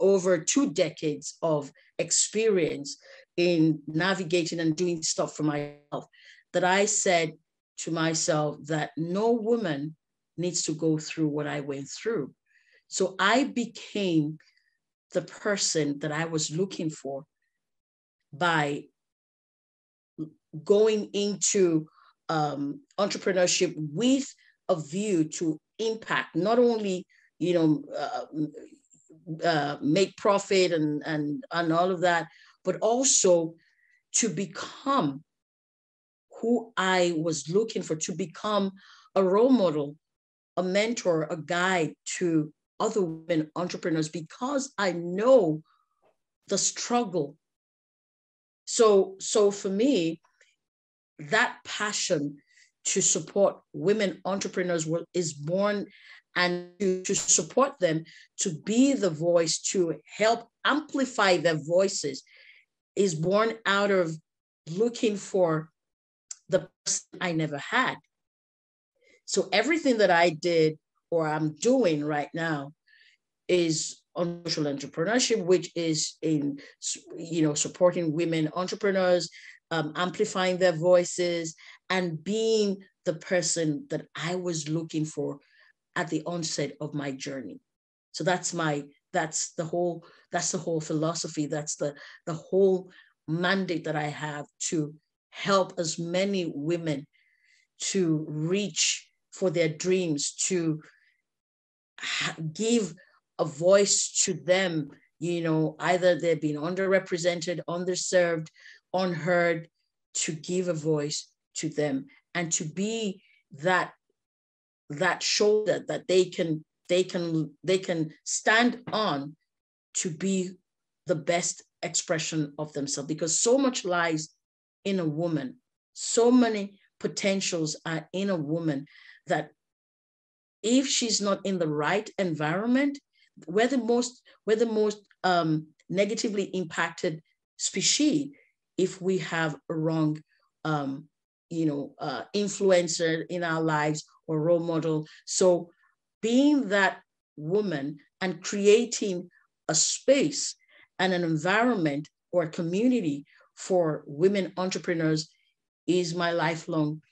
over two decades of experience in navigating and doing stuff for myself that I said to myself that no woman needs to go through what I went through. So I became the person that I was looking for by going into um, entrepreneurship with a view to impact not only you know uh, uh, make profit and and and all of that but also to become who i was looking for to become a role model a mentor a guide to other women entrepreneurs because i know the struggle. So so for me that passion to support women entrepreneurs is born and to, to support them to be the voice to help amplify their voices is born out of looking for the person I never had. So everything that I did or I'm doing right now is on social entrepreneurship, which is in you know supporting women entrepreneurs, um, amplifying their voices, and being the person that I was looking for at the onset of my journey. So that's my that's the whole that's the whole philosophy. That's the the whole mandate that I have to help as many women to reach for their dreams, to give a voice to them. You know, either they've been underrepresented, underserved, unheard, to give a voice to them and to be that that shoulder that they can they can they can stand on to be the best expression of themselves because so much lies in a woman. So many potentials are in a woman that if she's not in the right environment we're the most we're the most um, negatively impacted species if we have a wrong um, you know uh, influencer in our lives or role model. So being that woman and creating a space and an environment or a community for women entrepreneurs is my lifelong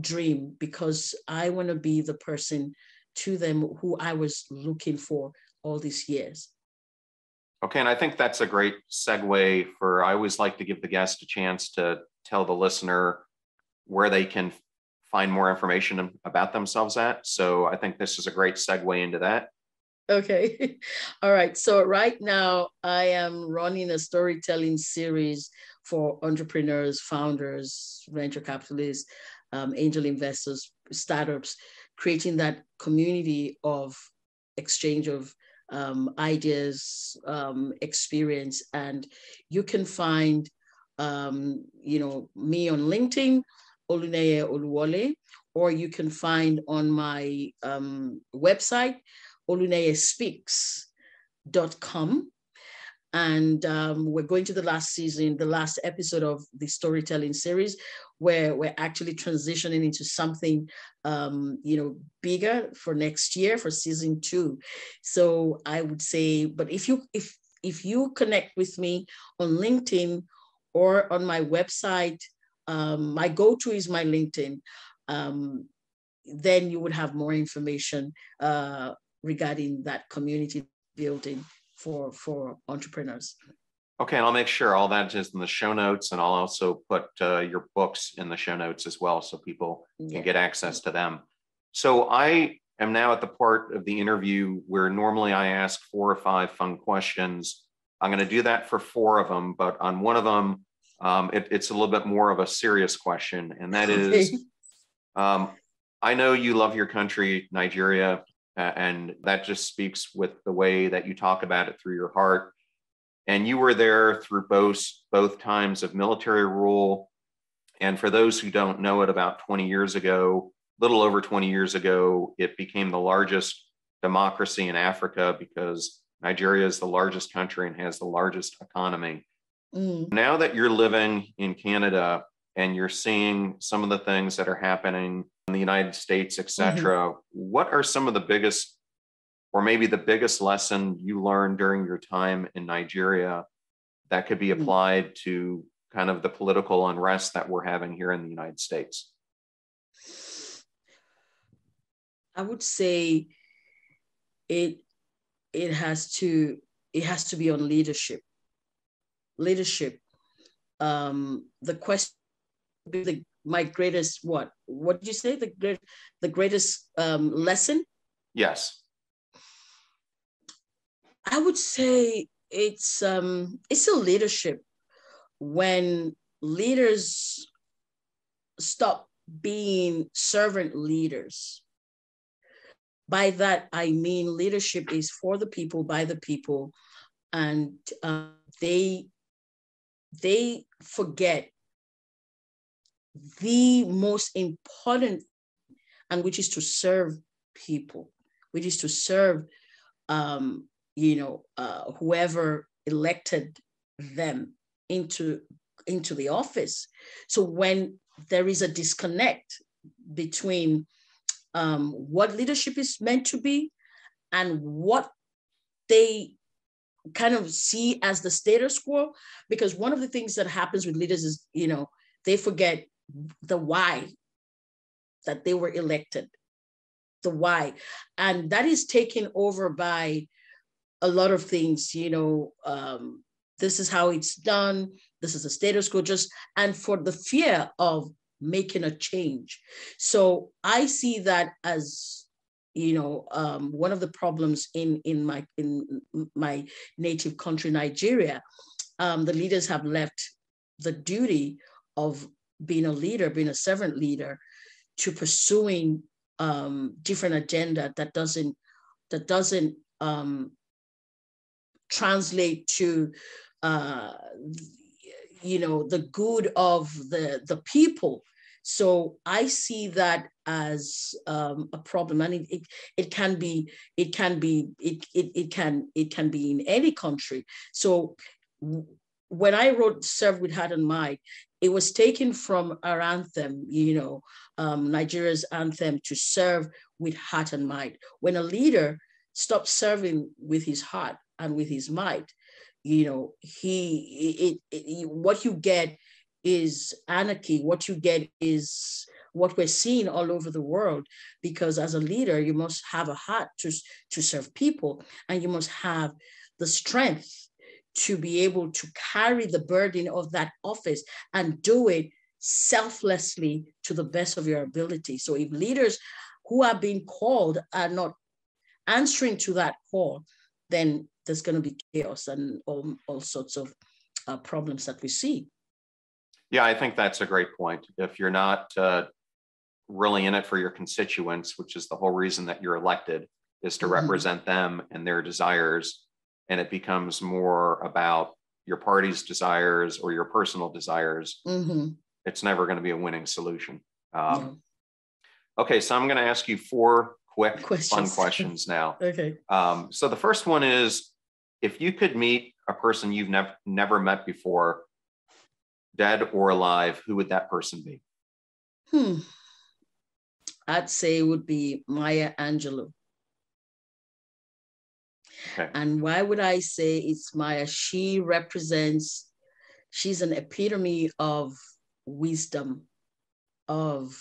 dream because I want to be the person to them who I was looking for all these years. Okay, and I think that's a great segue for I always like to give the guest a chance to tell the listener where they can find more information about themselves at. So I think this is a great segue into that. Okay. All right. So right now I am running a storytelling series for entrepreneurs, founders, venture capitalists, um, angel investors, startups, creating that community of exchange of um, ideas, um, experience, and you can find, um, you know, me on LinkedIn, Oluneye Oluwole, or you can find on my um, website, oluneyespeaks.com. And um, we're going to the last season, the last episode of the storytelling series, where we're actually transitioning into something, um, you know, bigger for next year for season two. So I would say, but if you if if you connect with me on LinkedIn or on my website, um, my go-to is my LinkedIn. Um, then you would have more information uh, regarding that community building for for entrepreneurs. Okay, and I'll make sure all that is in the show notes, and I'll also put uh, your books in the show notes as well, so people yeah. can get access to them. So I am now at the part of the interview where normally I ask four or five fun questions. I'm going to do that for four of them, but on one of them, um, it, it's a little bit more of a serious question, and that is, um, I know you love your country, Nigeria, and that just speaks with the way that you talk about it through your heart. And you were there through both both times of military rule, and for those who don't know it, about 20 years ago, little over 20 years ago, it became the largest democracy in Africa because Nigeria is the largest country and has the largest economy. Mm. Now that you're living in Canada and you're seeing some of the things that are happening in the United States, et cetera, mm-hmm. what are some of the biggest, or maybe the biggest lesson you learned during your time in Nigeria that could be mm. applied mm. to kind of the political unrest that we're having here in the United States? I would say it it has to it has to be on leadership leadership um the question be the my greatest what? What did you say? The great the greatest um lesson? Yes. I would say it's um it's a leadership. When leaders stop being servant leaders by that i mean leadership is for the people by the people and uh, they they forget the most important and which is to serve people which is to serve um, you know uh, whoever elected them into into the office. So when there is a disconnect between um, what leadership is meant to be and what they kind of see as the status quo because one of the things that happens with leaders is you know they forget the why that they were elected the why. And that is taken over by a lot of things you know um, this is how it's done this is the status quo just and for the fear of making a change. So i see that as you know um, one of the problems in in my in my native country nigeria um, the leaders have left the duty of being a leader, being a servant leader, to pursuing um, different agenda that doesn't that doesn't um, translate to uh, you know the good of the the people. So I see that as um, a problem, and it, it, it can be it can be it, it it can it can be in any country. So when I wrote Serve with Heart and Might, it was taken from our anthem, you know, um, Nigeria's anthem to serve with heart and mind. When a leader stops serving with his heart and with his might, you know, he it, it, it, what you get is anarchy. What you get is what we're seeing all over the world. Because as a leader, you must have a heart to to serve people, and you must have the strength to be able to carry the burden of that office and do it selflessly to the best of your ability. So if leaders who are being called are not answering to that call, then there's going to be chaos and all, all sorts of uh, problems that we see. Yeah, I think that's a great point. If you're not uh, really in it for your constituents, which is the whole reason that you're elected, is to mm-hmm. represent them and their desires, and it becomes more about your party's desires or your personal desires, mm-hmm. it's never going to be a winning solution. Um, Okay, so I'm going to ask you four quick, questions. fun questions now. okay. Um, so the first one is if you could meet a person you've never never met before, dead or alive, who would that person be? Hmm. I'd say it would be Maya Angelou. Okay. And why would I say it's Maya? She represents, she's an epitome of wisdom, of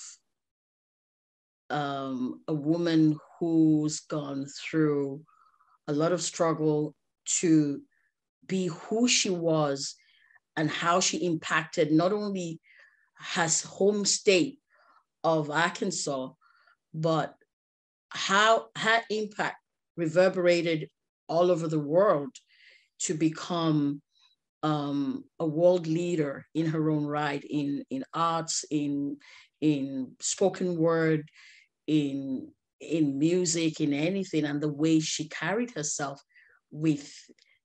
um, a woman who's gone through a lot of struggle to be who she was and how she impacted not only has home state of Arkansas, but how her impact reverberated all over the world to become um, a world leader in her own right in, in arts, in, in spoken word, in, in music, in anything, and the way she carried herself with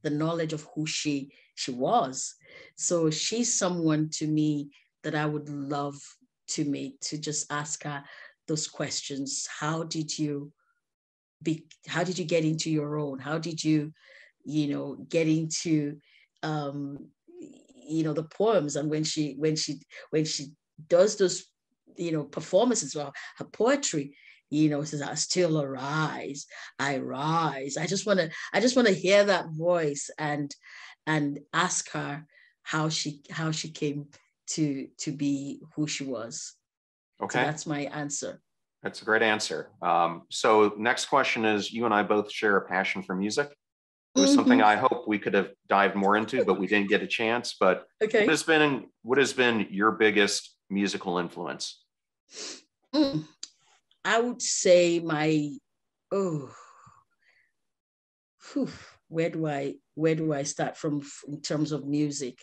the knowledge of who she, she was. So she's someone to me that I would love to meet, to just ask her those questions. How did you be, how did you get into your own? How did you, you know, get into, um, you know, the poems? And when she, when she, when she does those, you know, performances, well, her poetry, you know, says, I still arise, I rise. I just want to, I just want to hear that voice and, and ask her how she, how she came to, to be who she was. Okay. So that's my answer. That's a great answer. Um, so, next question is you and I both share a passion for music. It was mm-hmm. something I hope we could have dived more into, but we didn't get a chance. But okay. what has been what has been your biggest musical influence? Mm. I would say my oh, whew, where do I where do I start from in terms of music?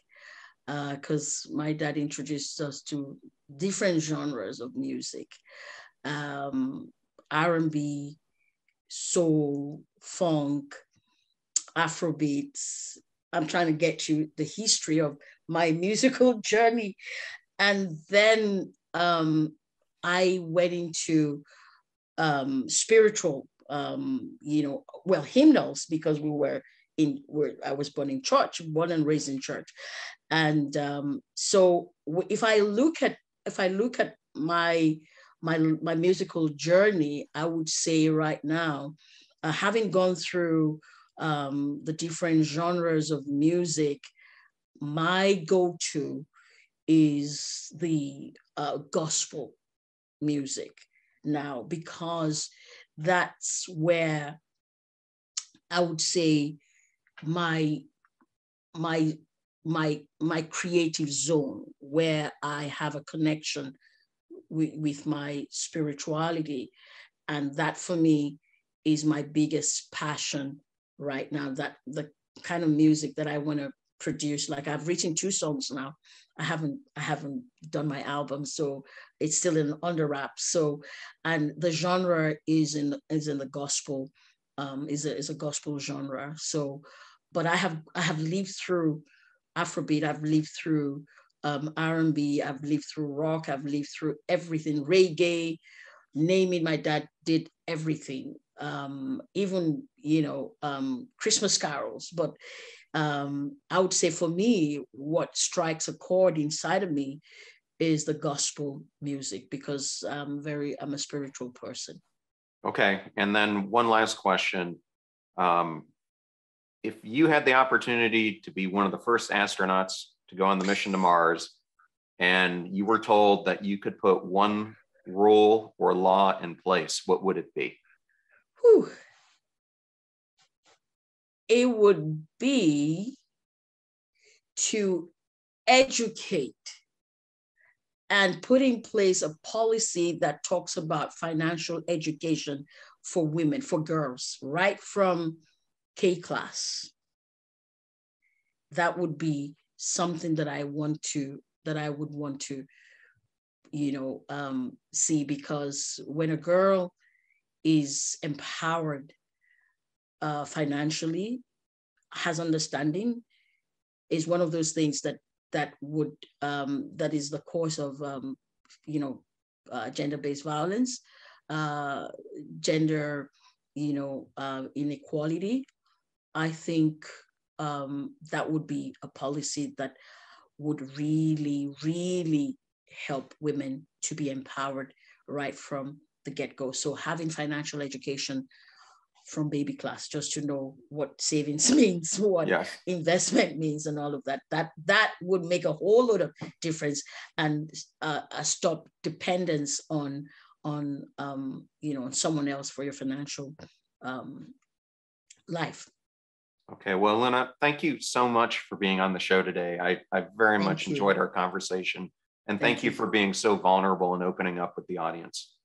Because uh, my dad introduced us to different genres of music um, R&B, soul, funk, Afrobeats. I'm trying to get you the history of my musical journey. And then um, I went into um, spiritual, um, you know, well, hymnals because we were in, where I was born in church, born and raised in church. And um, so if I look at, if I look at my my my musical journey, I would say right now, uh, having gone through um, the different genres of music, my go-to is the uh, gospel music now because that's where I would say my my my my creative zone where I have a connection with, with my spirituality. And that for me is my biggest passion right now. That the kind of music that I want to produce. Like I've written two songs now. I haven't I haven't done my album, so it's still in under wraps. So, and the genre is in is in the gospel, um, is a is a gospel genre. So, but I have I have lived through Afrobeat. I've lived through um, R&B, I've lived through rock, I've lived through everything, reggae, name it, my dad did everything. Um, even, you know, um, Christmas carols. But um, I would say for me, what strikes a chord inside of me is the gospel music because I'm very, I'm a spiritual person. Okay. And then one last question. Um, if you had the opportunity to be one of the first astronauts to go on the mission to Mars, and you were told that you could put one rule or law in place, what would it be? Whew. It would be to educate and put in place a policy that talks about financial education for women, for girls, right from K class. That would be something that I want to, that I would want to, you know, um, see because when a girl is empowered uh, financially, has understanding, is one of those things that that would um, that is the cause of um, you know uh, gender-based violence, uh, gender you know uh, inequality. I think um, that would be a policy that would really, really help women to be empowered right from the get-go. So having financial education from baby class, just to know what savings means, what yes. investment means, and all of that. That that would make a whole lot of difference and uh, stop dependence on on um, you know someone else for your financial um, life. Okay, well, Luna, thank you so much for being on the show today. I, I very thank much you. enjoyed our conversation. And thank, thank you, you for being so vulnerable and opening up with the audience.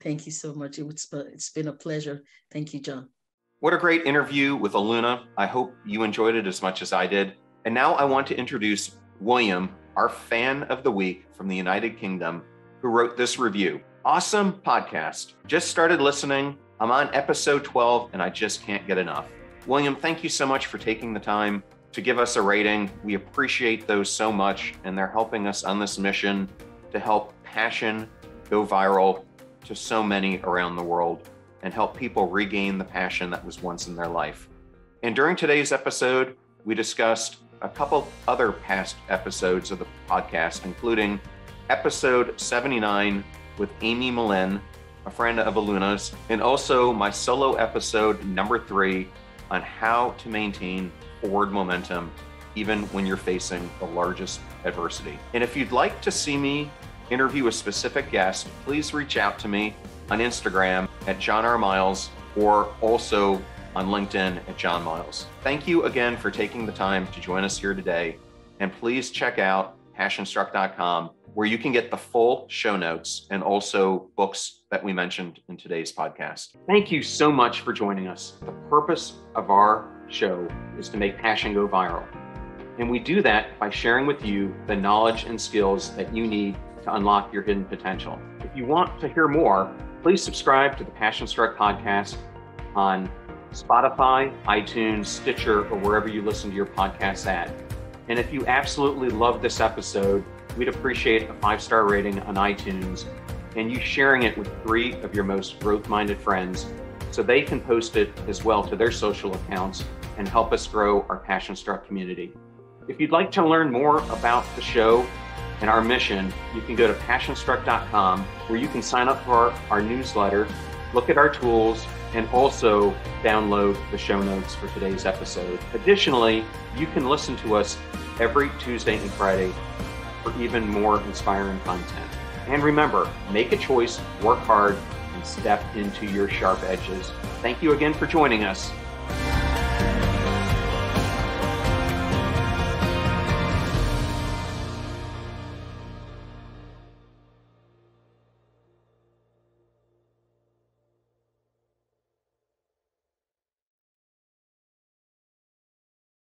Thank you so much. It's, uh, it's been a pleasure. Thank you, John. What a great interview with Aluna. I hope you enjoyed it as much as I did. And now I want to introduce William, our fan of the week from the United Kingdom, who wrote this review. Awesome podcast. Just started listening. I'm on episode 12 and I just can't get enough. William, thank you so much for taking the time to give us a rating. We appreciate those so much, and they're helping us on this mission to help passion go viral to so many around the world and help people regain the passion that was once in their life. And during today's episode, we discussed a couple other past episodes of the podcast, including episode 79 with Amy Malin, a friend of Aluna's, and also my solo episode number three on how to maintain forward momentum even when you're facing the largest adversity. And if you'd like to see me interview a specific guest, please reach out to me. on Instagram at John R. Miles or also on LinkedIn at John Miles. Thank you again for taking the time to join us here today. And please check out passionstruck.com where you can get the full show notes and also books that we mentioned in today's podcast. Thank you so much for joining us. The purpose of our show is to make passion go viral. And we do that by sharing with you the knowledge and skills that you need to unlock your hidden potential. If you want to hear more, please subscribe to the Passion Struck podcast on Spotify, iTunes, Stitcher, or wherever you listen to your podcasts at. And if you absolutely love this episode, we'd appreciate a five star rating on iTunes and you sharing it with three of your most growth minded friends so they can post it as well to their social accounts and help us grow our Passion Struck community. If you'd like to learn more about the show and our mission, you can go to passionstruck.com where you can sign up for our, our newsletter, look at our tools, and also download the show notes for today's episode. Additionally, you can listen to us every Tuesday and Friday for even more inspiring content. And remember, make a choice, work hard, and step into your sharp edges. Thank you again for joining us.